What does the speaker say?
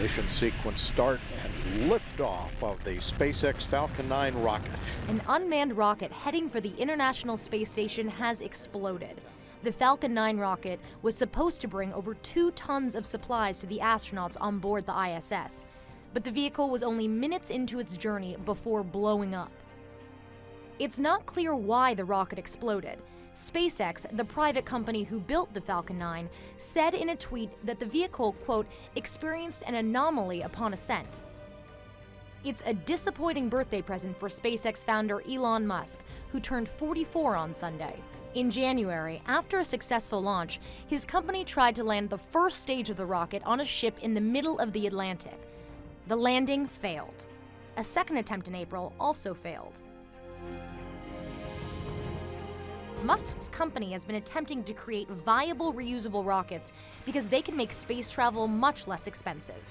Mission sequence start and liftoff of the SpaceX Falcon 9 rocket. An unmanned rocket heading for the International Space Station has exploded. The Falcon 9 rocket was supposed to bring over two tons of supplies to the astronauts on board the ISS, but the vehicle was only minutes into its journey before blowing up. It's not clear why the rocket exploded. SpaceX, the private company who built the Falcon 9, said in a tweet that the vehicle, quote, experienced an anomaly upon ascent. It's a disappointing birthday present for SpaceX founder Elon Musk, who turned 44 on Sunday. In January, after a successful launch, his company tried to land the first stage of the rocket on a ship in the middle of the Atlantic. The landing failed. A second attempt in April also failed. Musk's company has been attempting to create viable reusable rockets because they can make space travel much less expensive.